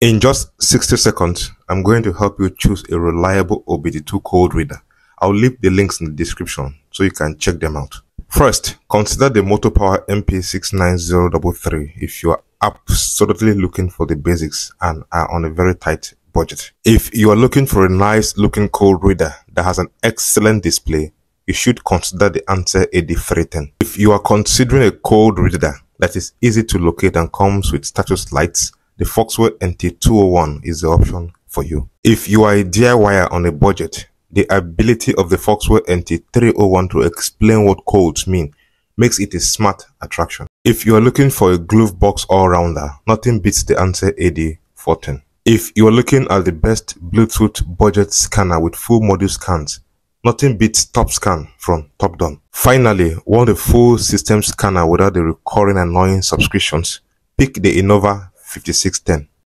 In just 60 seconds, I'm going to help you choose a reliable OBD2 code reader. I'll leave the links in the description so you can check them out. First, consider the Motopower MP69033 if you are absolutely looking for the basics and are on a very tight budget. If you are looking for a nice looking code reader that has an excellent display, you should consider the Ancel AD310. If you are considering a code reader that is easy to locate and comes with status lights, the Foxwell NT201 is the option for you. If you are a DIYer on a budget, the ability of the Foxwell NT301 to explain what codes mean makes it a smart attraction. If you are looking for a glove box all-rounder, nothing beats the Ancel AD410. If you are looking at the best Bluetooth budget scanner with full module scans, nothing beats TopScan from Topdon. Finally, want a full system scanner without the recurring annoying subscriptions? Pick the Innova 5610.